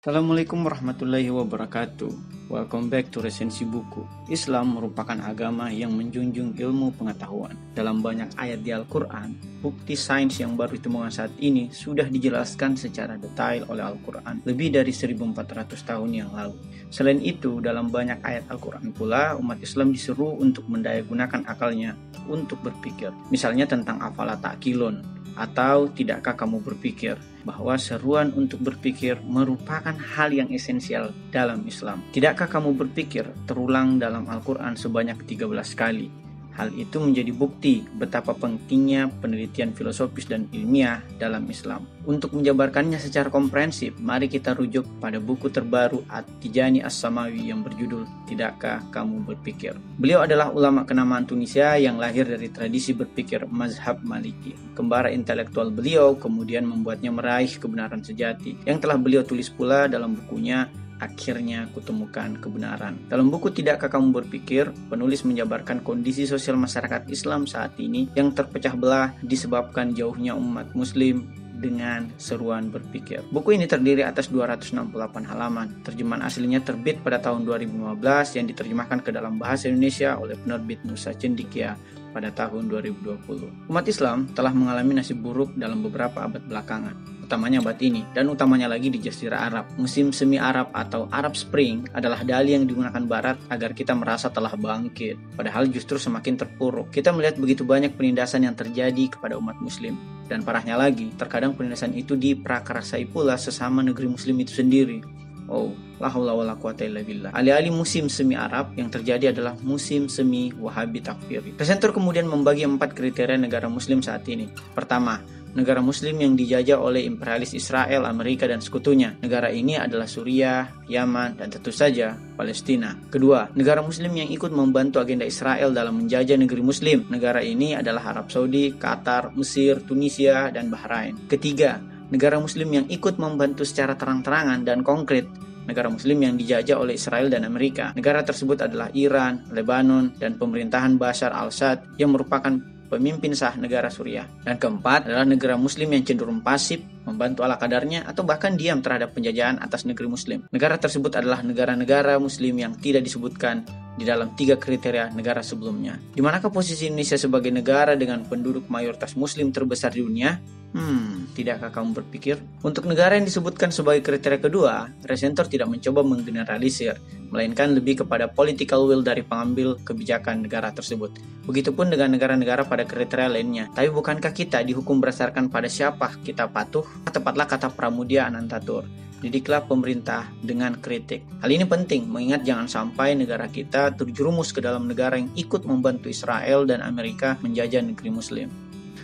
Assalamualaikum warahmatullahi wabarakatuh. Welcome back to resensi buku. Islam merupakan agama yang menjunjung ilmu pengetahuan. Dalam banyak ayat di Al-Quran, bukti sains yang baru ditemukan saat ini sudah dijelaskan secara detail oleh Al-Quran lebih dari 1400 tahun yang lalu. Selain itu, dalam banyak ayat Al-Quran pula, umat Islam diseru untuk mendayagunakan akalnya untuk berpikir. Misalnya tentang afala ta'kilun, atau tidakkah kamu berpikir bahwa seruan untuk berpikir merupakan hal yang esensial dalam Islam? Tidakkah kamu berpikir terulang dalam Al-Quran sebanyak 13 kali? Hal itu menjadi bukti betapa pentingnya penelitian filosofis dan ilmiah dalam Islam. Untuk menjabarkannya secara komprehensif, mari kita rujuk pada buku terbaru At-Tijani As-Samawi yang berjudul Tidakkah Kamu Berpikir. Beliau adalah ulama kenamaan Tunisia yang lahir dari tradisi berpikir mazhab Maliki. Kembara intelektual beliau kemudian membuatnya meraih kebenaran sejati yang telah beliau tulis pula dalam bukunya akhirnya kutemukan kebenaran. Dalam buku Tidakkah Kamu Berpikir, penulis menjabarkan kondisi sosial masyarakat Islam saat ini yang terpecah belah disebabkan jauhnya umat muslim dengan seruan berpikir. Buku ini terdiri atas 268 halaman. Terjemahan aslinya terbit pada tahun 2015 yang diterjemahkan ke dalam bahasa Indonesia oleh penerbit Nusa Cendikia pada tahun 2020. Umat Islam telah mengalami nasib buruk dalam beberapa abad belakangan utamanya abad ini dan utamanya lagi di Jazirah Arab. Musim semi Arab atau Arab Spring adalah dalih yang digunakan Barat agar kita merasa telah bangkit, padahal justru semakin terpuruk. Kita melihat begitu banyak penindasan yang terjadi kepada umat Muslim. Dan parahnya lagi, terkadang penindasan itu diprakarasai pula sesama negeri Muslim itu sendiri. Oh, billah. Alih-alih musim semi Arab yang terjadi adalah musim semi Wahabi takfiri. Presenter kemudian membagi empat kriteria negara muslim saat ini. Pertama, negara muslim yang dijajah oleh imperialis Israel, Amerika, dan sekutunya. Negara ini adalah Suriah, Yaman, dan tentu saja Palestina. Kedua, negara muslim yang ikut membantu agenda Israel dalam menjajah negeri muslim. Negara ini adalah Arab Saudi, Qatar, Mesir, Tunisia, dan Bahrain. Ketiga, negara muslim yang ikut membantu secara terang-terangan dan konkret negara muslim yang dijajah oleh Israel dan Amerika. Negara tersebut adalah Iran, Lebanon, dan pemerintahan Bashar al-Assad yang merupakan pemimpin sah negara Suriah. Dan keempat adalah negara muslim yang cenderung pasif, membantu ala kadarnya, atau bahkan diam terhadap penjajahan atas negeri muslim. Negara tersebut adalah negara-negara muslim yang tidak disebutkan di dalam tiga kriteria negara sebelumnya. Di manakah posisi Indonesia sebagai negara dengan penduduk mayoritas muslim terbesar di dunia? Hmm, tidakkah kamu berpikir? Untuk negara yang disebutkan sebagai kriteria kedua, Resenter tidak mencoba menggeneralisir, melainkan lebih kepada political will dari pengambil kebijakan negara tersebut. Begitupun dengan negara-negara pada kriteria lainnya. Tapi bukankah kita dihukum berdasarkan pada siapa kita patuh? Tepatlah kata Pramudia Anantatur. Didiklah pemerintah dengan kritik. Hal ini penting mengingat jangan sampai negara kita terjerumus ke dalam negara yang ikut membantu Israel dan Amerika menjajah negeri muslim.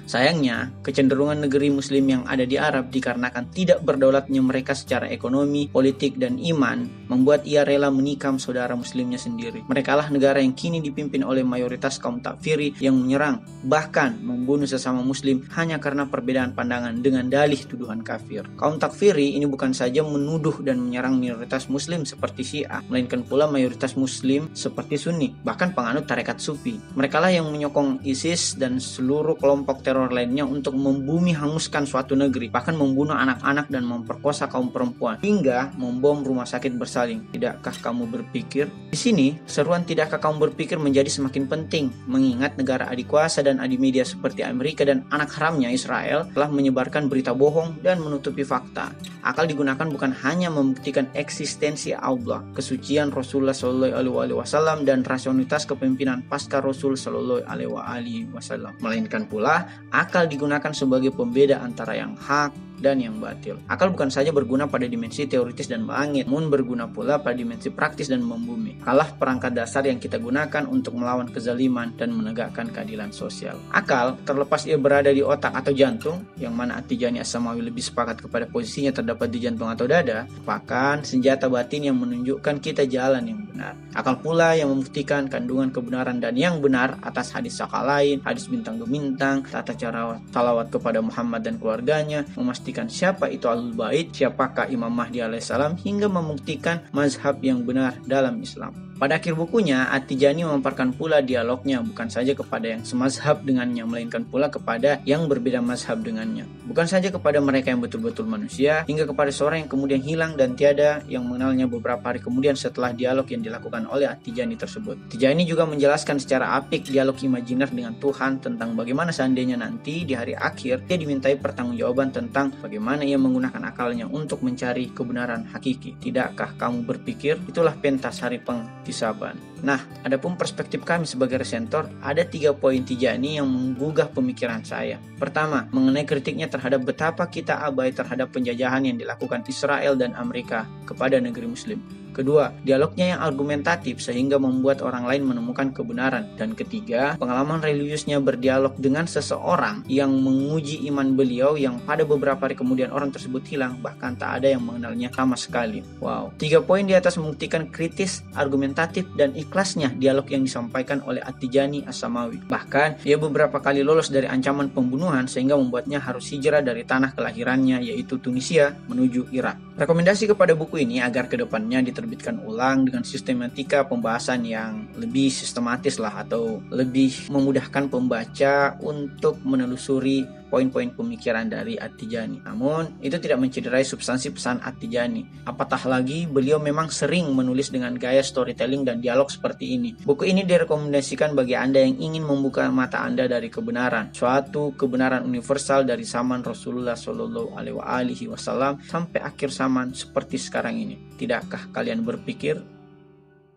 Sayangnya, kecenderungan negeri muslim yang ada di Arab dikarenakan tidak berdaulatnya mereka secara ekonomi, politik, dan iman membuat ia rela menikam saudara muslimnya sendiri. Mereka lah negara yang kini dipimpin oleh mayoritas kaum takfiri yang menyerang, bahkan membunuh sesama muslim hanya karena perbedaan pandangan dengan dalih tuduhan kafir. Kaum takfiri ini bukan saja menuduh dan menyerang minoritas muslim seperti Syiah, melainkan pula mayoritas muslim seperti Sunni, bahkan penganut tarekat Sufi. Mereka lah yang menyokong ISIS dan seluruh kelompok teror lainnya untuk membumi hanguskan suatu negeri, bahkan membunuh anak-anak dan memperkosa kaum perempuan, hingga membom rumah sakit bersaling. Tidakkah kamu berpikir? Di sini, seruan tidakkah kamu berpikir menjadi semakin penting, mengingat negara adik kuasa dan adik media seperti Amerika dan anak haramnya Israel telah menyebarkan berita bohong dan menutupi fakta. Akal digunakan bukan hanya membuktikan eksistensi Allah, kesucian Rasulullah Shallallahu Alaihi Wasallam dan rasionalitas kepemimpinan pasca Rasul Shallallahu Alaihi Wasallam, melainkan pula Akal digunakan sebagai pembeda antara yang hak dan yang batil. Akal bukan saja berguna pada dimensi teoritis dan langit, namun berguna pula pada dimensi praktis dan membumi. Kalah perangkat dasar yang kita gunakan untuk melawan kezaliman dan menegakkan keadilan sosial. Akal, terlepas ia berada di otak atau jantung, yang mana Atijani Asamawi lebih sepakat kepada posisinya terdapat di jantung atau dada, merupakan senjata batin yang menunjukkan kita jalan yang benar. Akal pula yang membuktikan kandungan kebenaran dan yang benar atas hadis sakal lain, hadis bintang gemintang, tata cara salawat kepada Muhammad dan keluarganya, memastikan memastikan siapa itu Ahlul Bait, siapakah Imam Mahdi alaihissalam hingga membuktikan mazhab yang benar dalam Islam. Pada akhir bukunya, At-Tijani memaparkan pula dialognya bukan saja kepada yang semazhab dengannya, melainkan pula kepada yang berbeda mazhab dengannya. Bukan saja kepada mereka yang betul-betul manusia, hingga kepada seorang yang kemudian hilang dan tiada yang mengenalnya beberapa hari kemudian setelah dialog yang dilakukan oleh At-Tijani tersebut. Tijani juga menjelaskan secara apik dialog imajiner dengan Tuhan tentang bagaimana seandainya nanti di hari akhir dia dimintai pertanggungjawaban tentang bagaimana ia menggunakan akalnya untuk mencari kebenaran hakiki. Tidakkah kamu berpikir itulah pentas hari peng Tisaban. Nah, adapun perspektif kami sebagai resentor, ada tiga poin Tijani yang menggugah pemikiran saya. Pertama, mengenai kritiknya terhadap betapa kita abai terhadap penjajahan yang dilakukan Israel dan Amerika kepada negeri Muslim. Kedua, dialognya yang argumentatif sehingga membuat orang lain menemukan kebenaran. Dan ketiga, pengalaman religiusnya berdialog dengan seseorang yang menguji iman beliau yang pada beberapa hari kemudian orang tersebut hilang, bahkan tak ada yang mengenalnya sama sekali. Wow. Tiga poin di atas membuktikan kritis, argumentatif, dan ikhlasnya dialog yang disampaikan oleh Atijani Asamawi. Bahkan, ia beberapa kali lolos dari ancaman pembunuhan sehingga membuatnya harus hijrah dari tanah kelahirannya yaitu Tunisia menuju Irak. Rekomendasi kepada buku ini agar ke depannya diterbitkan ulang dengan sistematika pembahasan yang lebih sistematis lah atau lebih memudahkan pembaca untuk menelusuri poin-poin pemikiran dari At-Tijani. Namun, itu tidak mencederai substansi pesan At-Tijani. Apatah lagi, beliau memang sering menulis dengan gaya storytelling dan dialog seperti ini. Buku ini direkomendasikan bagi Anda yang ingin membuka mata Anda dari kebenaran, suatu kebenaran universal dari zaman Rasulullah Shallallahu Alaihi Wasallam sampai akhir zaman seperti sekarang ini. Tidakkah kalian berpikir?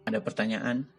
Ada pertanyaan?